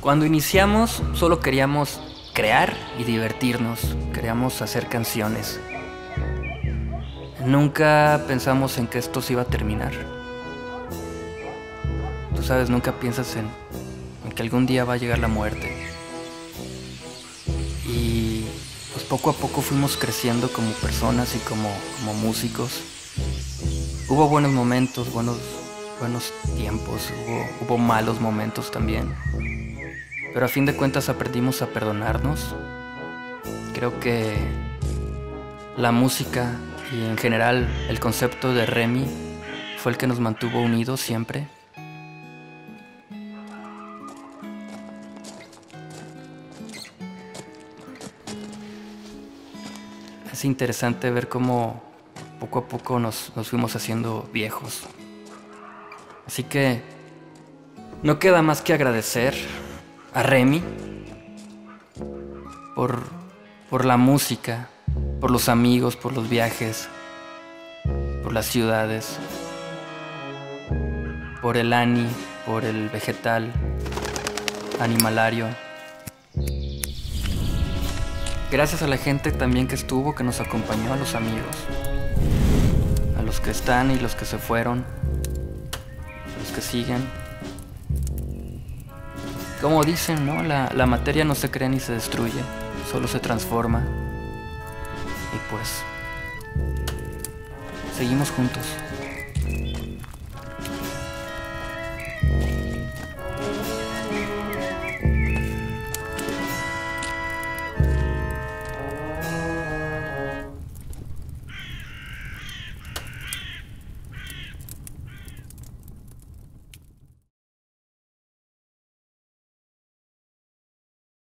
Cuando iniciamos solo queríamos crear y divertirnos, queríamos hacer canciones. Nunca pensamos en que esto se iba a terminar. Sabes, nunca piensas en, en que algún día va a llegar la muerte. Y pues poco a poco fuimos creciendo como personas y como, como músicos. Hubo buenos momentos, buenos, buenos tiempos, hubo, hubo malos momentos también. Pero a fin de cuentas aprendimos a perdonarnos. Creo que la música y en general el concepto de Remy fue el que nos mantuvo unidos siempre. Es interesante ver cómo poco a poco nos, nos fuimos haciendo viejos. Así que no queda más que agradecer a Remy por, por la música, por los amigos, por los viajes, por las ciudades, por el ani, por el vegetal, animalario. Gracias a la gente también que estuvo, que nos acompañó, a los amigos, a los que están y los que se fueron, a los que siguen. Como dicen, ¿no? La, la materia no se crea ni se destruye, solo se transforma. Y pues, seguimos juntos.